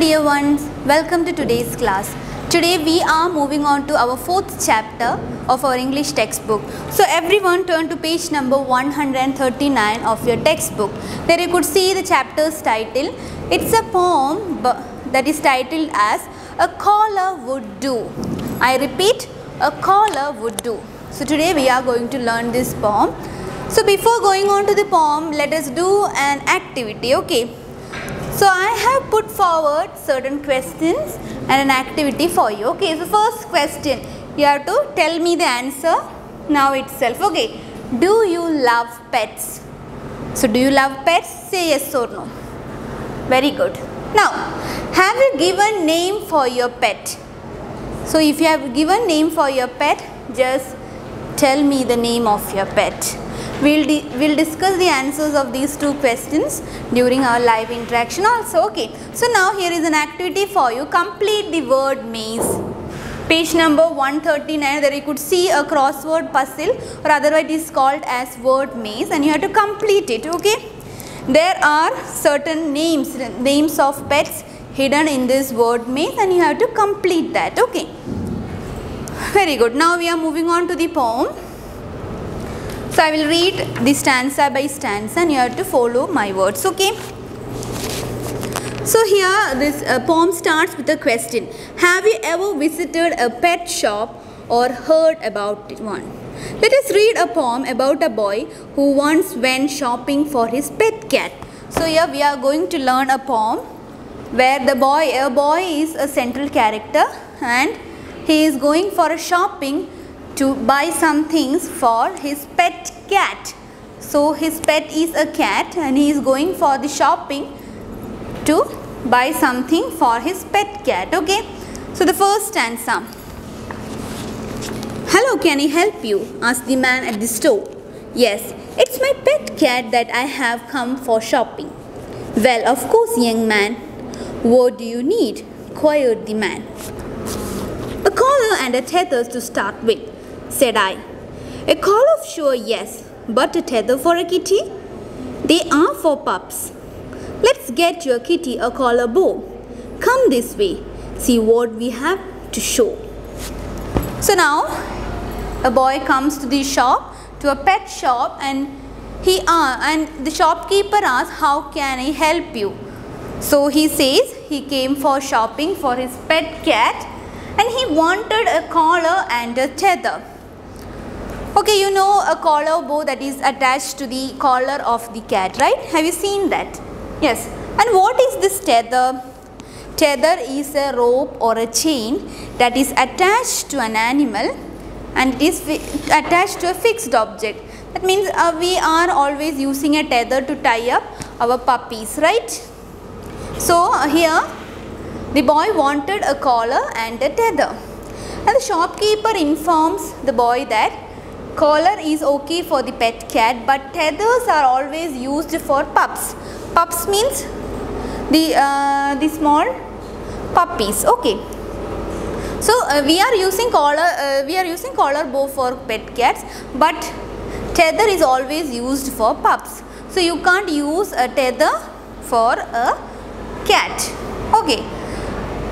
Dear ones, welcome to today's class. Today we are moving on to our fourth chapter of our English textbook. So everyone turn to page number 139 of your textbook. There you could see the chapter's title. It's a poem that is titled as A Collar Would Do. I repeat, A Collar Would Do. So today we are going to learn this poem. So before going on to the poem, let us do an activity, okay? So I have put forward certain questions and an activity for you. Okay, so first question, you have to tell me the answer now itself. Okay, do you love pets? So do you love pets? Say yes or no. Very good. Now, have you given name for your pet? So if you have given name for your pet, just tell me the name of your pet. We'll, we'll discuss the answers of these two questions during our live interaction also. Okay. So now here is an activity for you. Complete the word maze. Page number 139 there you could see a crossword puzzle or otherwise it is called as word maze and you have to complete it. Okay. There are certain names, names of pets hidden in this word maze and you have to complete that. Okay. Very good. Now we are moving on to the poem. So I will read the stanza by stanza and you have to follow my words. Okay. So here this uh, poem starts with a question. Have you ever visited a pet shop or heard about one? Let us read a poem about a boy who once went shopping for his pet cat. So here we are going to learn a poem where the boy a boy is a central character and he is going for a shopping to buy some things for his pet cat. So his pet is a cat and he is going for the shopping to buy something for his pet cat. Okay. So the first stanza. Hello, can I help you? asked the man at the store. Yes, it's my pet cat that I have come for shopping. Well, of course, young man. What do you need? queried the man. A collar and a tether to start with, said I. A collar, sure, yes, but a tether for a kitty? They are for pups. Let's get your kitty a collar bow. Come this way, see what we have to show. So now a boy comes to the shop, to a pet shop, and he uh, and the shopkeeper asks, "How can I help you?" So he says he came for shopping for his pet cat, and he wanted a collar and a tether. Okay, you know a collar bow that is attached to the collar of the cat, right? Have you seen that? Yes. And what is this tether? Tether is a rope or a chain that is attached to an animal and it is attached to a fixed object. That means uh, we are always using a tether to tie up our puppies, right? So uh, here the boy wanted a collar and a tether. And the shopkeeper informs the boy that collar is okay for the pet cat but tethers are always used for pups. Pups means the uh, the small puppies. Okay. So uh, we are using collar uh, we are using collar bow for pet cats but tether is always used for pups. So you can't use a tether for a cat. Okay.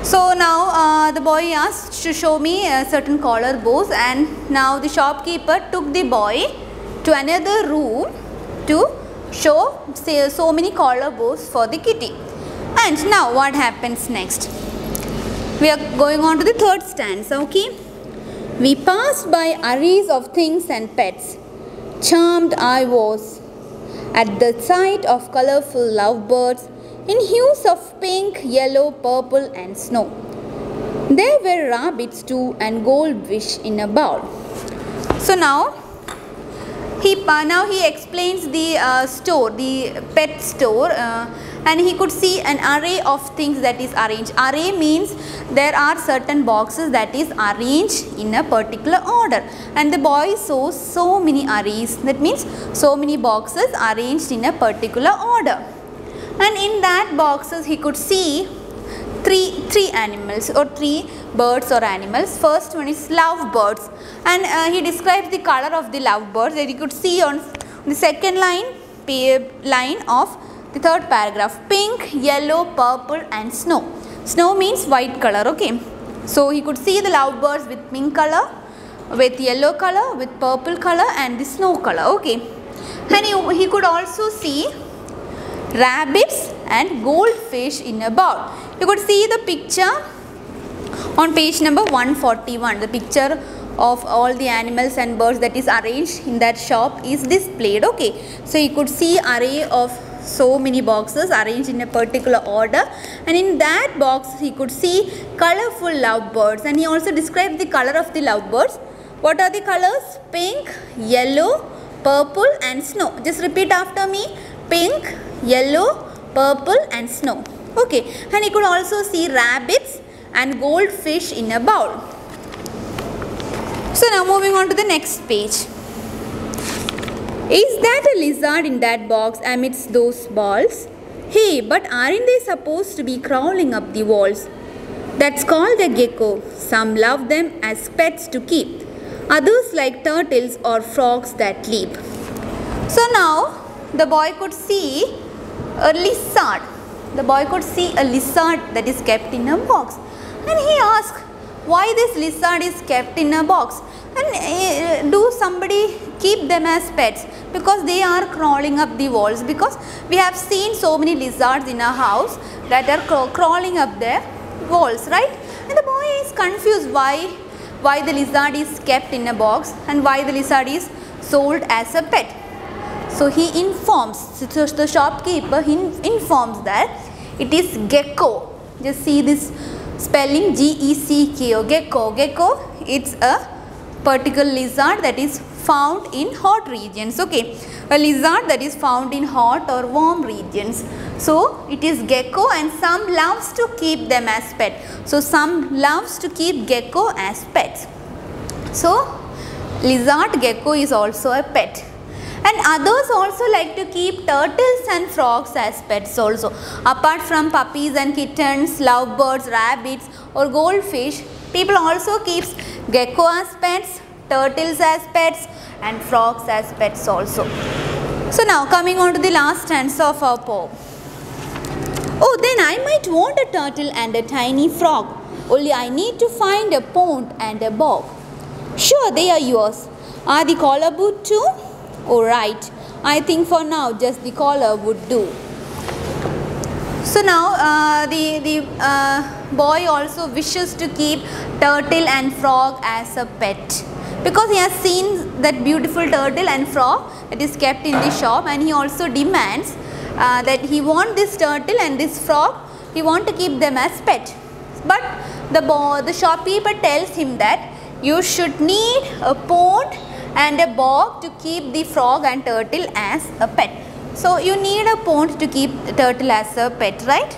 So now uh, the boy asked to show me uh, certain collar bows and now the shopkeeper took the boy to another room to show say, so many collar bows for the kitty. And now what happens next? We are going on to the third stanza, okay? We passed by arrays of things and pets. Charmed I was at the sight of colorful lovebirds in hues of pink, yellow, purple, and snow. There were rabbits too and goldfish in a bowl. So now he uh, now he explains the uh, store, the pet store, uh, and he could see an array of things that is arranged. Array means there are certain boxes that is arranged in a particular order, and the boy saw so many arrays. That means so many boxes arranged in a particular order, and in that boxes he could see three three animals or three birds or animals first one is lovebirds and uh, he describes the color of the lovebirds that you could see on the second line line of the third paragraph pink, yellow, purple and snow. Snow means white color, okay. So he could see the lovebirds with pink color, with yellow color, with purple color and the snow color, okay. And he, he could also see rabbits and goldfish in a bowl. You could see the picture on page number 141. The picture of all the animals and birds that is arranged in that shop is displayed okay. So you could see array of so many boxes arranged in a particular order. And in that box he could see colorful lovebirds. And he also described the color of the lovebirds. What are the colors? Pink yellow purple and snow. Just repeat after me. Pink yellow purple and snow okay and he could also see rabbits and goldfish in a bowl so now moving on to the next page. Is that a lizard in that box amidst those balls? Hey, but aren't they supposed to be crawling up the walls? That's called a gecko. Some love them as pets to keep. Others like turtles or frogs that leap. So now the boy could see a lizard. The boy could see a lizard that is kept in a box. And he asked, why this lizard is kept in a box? And uh, do somebody keep them as pets? Because they are crawling up the walls. Because we have seen so many lizards in our house that are crawling up their walls right? And the boy is confused. Why why the lizard is kept in a box and why the lizard is sold as a pet so he informs so the shopkeeper he informs that it is gecko just see this spelling G-E-C-K-O, gecko. Gecko, it's a particular lizard that is found in hot regions, okay. A lizard that is found in hot or warm regions. So, it is gecko and some loves to keep them as pet. So, some loves to keep gecko as pets. So, lizard gecko is also a pet and others also like to keep turtles and frogs as pets also. Apart from puppies and kittens, lovebirds, rabbits or goldfish, people also keeps gecko as pets, turtles as pets and frogs as pets also. So now coming on to the last stanza of our poem. Oh then I might want a turtle and a tiny frog. Only I need to find a pond and a bog. Sure they are yours. Are the collar boot too? Alright, I think for now just the collar would do. So now uh, the, the uh, boy also wishes to keep turtle and frog as a pet because he has seen that beautiful turtle and frog that is kept in the shop and he also demands uh, that he want this turtle and this frog he want to keep them as pet. But the, the shopkeeper tells him that you should need a pond and a bog to keep the frog and turtle as a pet. So you need a pond to keep turtle as a pet, right?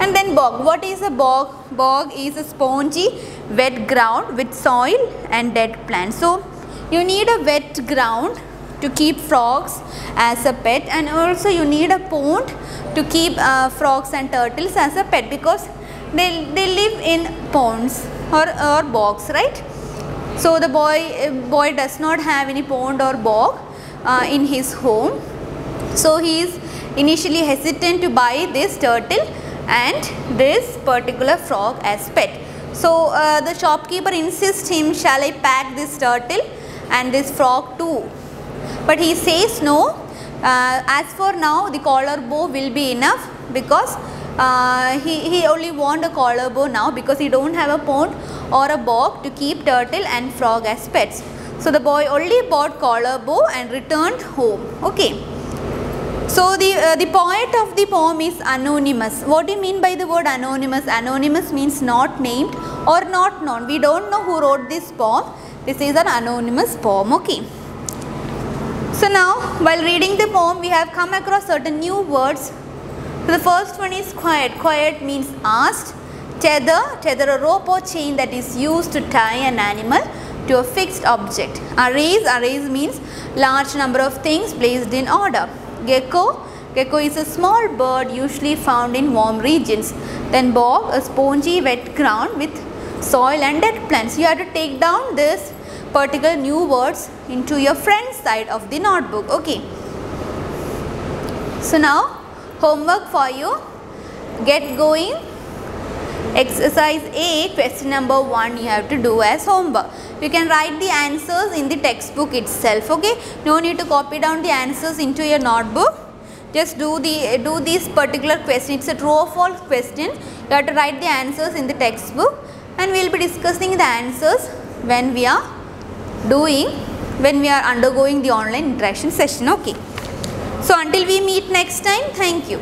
And then bog. What is a bog? Bog is a spongy wet ground with soil and dead plants. So you need a wet ground to keep frogs as a pet and also you need a pond to keep uh, frogs and turtles as a pet because they, they live in ponds or, or bogs, right? So the boy, boy does not have any pond or bog uh, in his home. So he is initially hesitant to buy this turtle and this particular frog as pet. So uh, the shopkeeper insists him, shall I pack this turtle and this frog too? But he says no. Uh, as for now, the collar bow will be enough because uh, he, he only want a collar bow now because he don't have a pond or a bog to keep turtle and frog as pets. So the boy only bought collar bow and returned home. Okay. So the, uh, the poet of the poem is anonymous. What do you mean by the word anonymous? Anonymous means not named or not known. We don't know who wrote this poem. This is an anonymous poem. Okay. So now while reading the poem we have come across certain new words. So the first one is quiet. Quiet means asked Tether, tether a rope or chain that is used to tie an animal to a fixed object. Arrays, arrays means large number of things placed in order. Gecko, gecko is a small bird usually found in warm regions. Then bog, a spongy wet ground with soil and dead plants. You have to take down this particular new words into your friend side of the notebook. Okay. So now homework for you. Get going. Exercise 8 question number 1 you have to do as homework. You can write the answers in the textbook itself okay? No need to copy down the answers into your notebook. Just do the do this particular question. It's a true or false question you have to write the answers in the textbook. And we will be discussing the answers when we are doing when we are undergoing the online interaction session okay so until we meet next time, thank you.